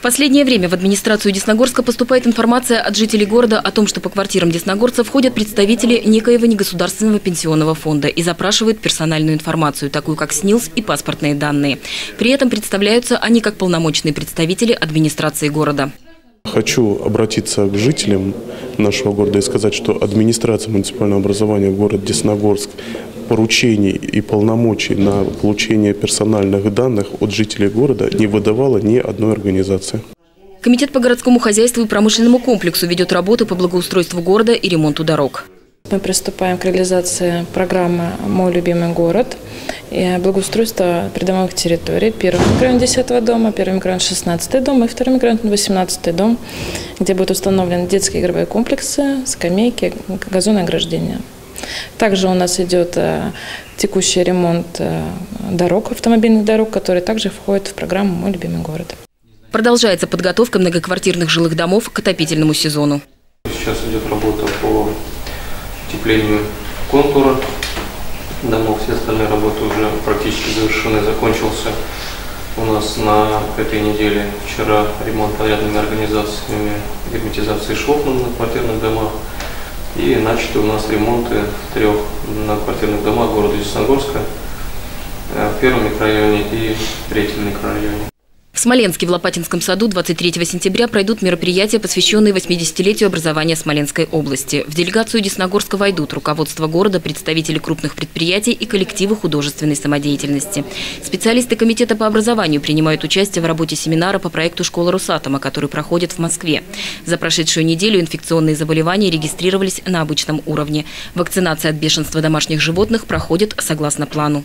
В последнее время в администрацию Десногорска поступает информация от жителей города о том, что по квартирам десногорцев ходят представители некоего негосударственного пенсионного фонда и запрашивают персональную информацию, такую как СНИЛС и паспортные данные. При этом представляются они как полномочные представители администрации города. Хочу обратиться к жителям нашего города и сказать, что администрация муниципального образования города Десногорск поручений и полномочий на получение персональных данных от жителей города не выдавала ни одной организации. Комитет по городскому хозяйству и промышленному комплексу ведет работы по благоустройству города и ремонту дорог. Мы приступаем к реализации программы «Мой любимый город» и благоустройство придомовых территорий. Первый микрорайон 10 дома, первый микрорайон 16 дом и второй микрорайон 18 дом, где будут установлены детские игровые комплексы, скамейки, газонное ограждение. Также у нас идет э, текущий ремонт э, дорог, автомобильных дорог, которые также входят в программу «Мой любимый город». Продолжается подготовка многоквартирных жилых домов к отопительному сезону. Сейчас идет работа по утеплению контура домов. Все остальные работы уже практически завершены. Закончился у нас на этой неделе вчера ремонт подрядными организациями герметизации швов на квартирных домах. И начаты у нас ремонты трех многоквартирных домах города Десногорска, э, в первом микрорайоне и третьем микрорайоне. В Смоленске в Лопатинском саду 23 сентября пройдут мероприятия, посвященные 80-летию образования Смоленской области. В делегацию Десногорска войдут руководство города, представители крупных предприятий и коллективы художественной самодеятельности. Специалисты Комитета по образованию принимают участие в работе семинара по проекту «Школа Русатома», который проходит в Москве. За прошедшую неделю инфекционные заболевания регистрировались на обычном уровне. Вакцинация от бешенства домашних животных проходит согласно плану.